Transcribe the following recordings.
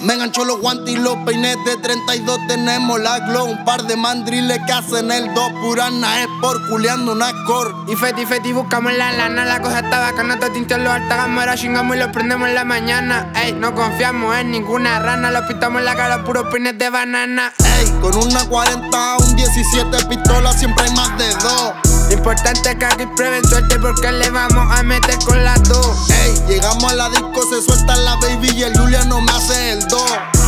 Me engancho los guantes y los peines de 32 tenemos la glow Un par de mandriles que hacen el 2 Purana es por culeando una score Y feti feti buscamos la lana. La cosa está bacana, te tintos los altagamos Ahora chingamos y los prendemos en la mañana. Ey, no confiamos en ninguna rana. Los pintamos en la cara puros pines de banana. Ey, con una 40 un 17 pistolas siempre hay más de dos. Lo importante es que aquí prueben suerte porque le vamos a meter con las dos. Ey, llegamos a la disco, se suelta la baby y el Julia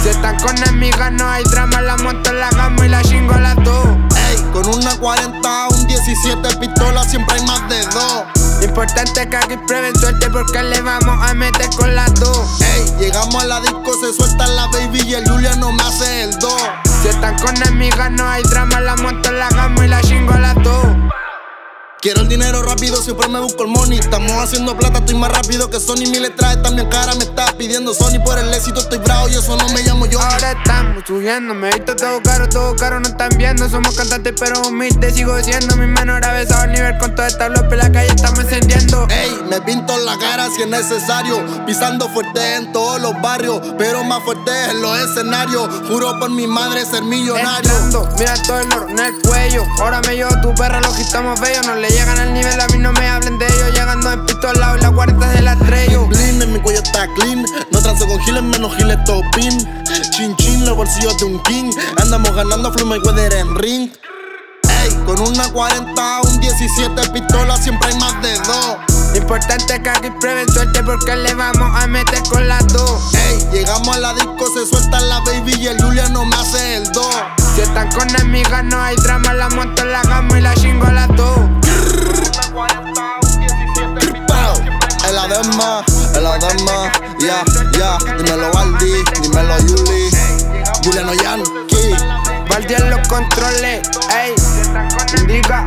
Si están con amigas no hay drama La monto, la gamo y la chingo a las dos. Ey, con una 40 un 17 pistolas siempre hay más de dos. Importante que aquí prueben suerte porque le vamos a meter con las dos. Ey, llegamos a la disco, se suelta la baby y el Julia no me hace el do Si están con amigas no hay drama La monto, la gamo y la chingo a las dos Quiero el dinero rápido, siempre me busco el money. Estamos haciendo plata, estoy más rápido que Sony. Mi letra es también cara, me está pidiendo Sony. Por el éxito estoy bravo y eso no me llamo yo. Ahora estamos subiendo, me visto todo caro, todo caro, no están viendo. Somos cantantes pero humildes, sigo siendo mi menor besado al nivel con todo esta bloque, la calle estamos encendiendo. Ey, me pinto la cara si es necesario. Pisando fuerte en todos los barrios, pero más fuerte en los escenarios. Juro por mi madre ser millonario. Entrando, mira todo el oro en el cuello. Ahora me llevo tu perra, los que estamos bellos. No le llegan al nivel, a mí no me hablen de ellos. Llegando en pistola y la guarda de la estrella. Blin, en mi cuello está clean. No transo con giles, menos giles topin. Chin chin, los bolsillos de un king. Andamos ganando Flume y Weather en ring. Ey, con una 40, un 17 pistolas, siempre hay más de dos. Lo importante que aquí prueben suerte porque le vamos a meter con las dos. Ey, llegamos a la disco, se suelta la baby y el Julia no me hace el do. Si están con amigas no hay drama, la monto, la gamo y la chingo a las dos. El adema, ya, ya. Dímelo Baldi, dímelo Yuli. Juliano Yankee. Valdi en los controles, ey. Indica.